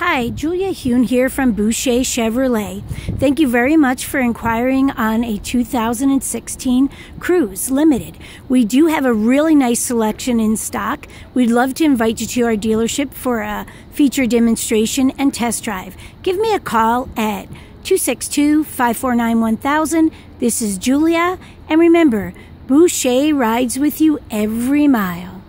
Hi, Julia Huhn here from Boucher Chevrolet. Thank you very much for inquiring on a 2016 Cruze Limited. We do have a really nice selection in stock. We'd love to invite you to our dealership for a feature demonstration and test drive. Give me a call at 262 549 1000. This is Julia, and remember, Boucher rides with you every mile.